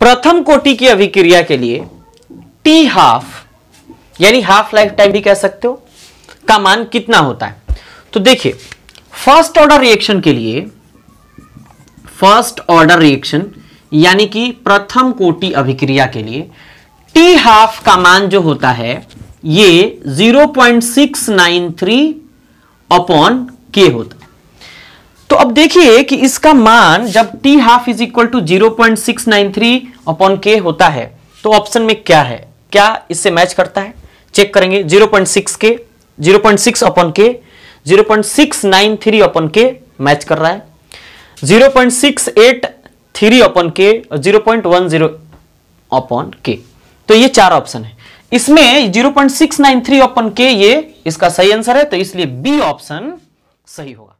प्रथम कोटि की अभिक्रिया के लिए टी हाफ़, यानी हाफ़ लाइफ टाइम भी कह सकते हो, का मान कितना होता है? तो देखिए फ़र्स्ट ऑर्डर रिएक्शन के लिए फ़र्स्ट ऑर्डर रिएक्शन यानी कि प्रथम कोटि अभिक्रिया के लिए, टी हाफ़ का मान जो होता है, ये 0.693 अपॉन के होता तो अब देखिए कि इसका मान जब t half is equal to zero point six nine three upon k होता है तो ऑप्शन में क्या है? क्या इससे मैच करता है? चेक करेंगे ज़ीरो पॉइंट सिक्स के zero point six upon k zero point six nine three upon k match कर रहा है। Zero point six eight three upon k और zero point one zero upon k तो ये चार ऑप्शन है। इसमें zero point six nine three upon k ये इसका सही आंसर है तो इसलिए बी ऑप्शन सही होगा।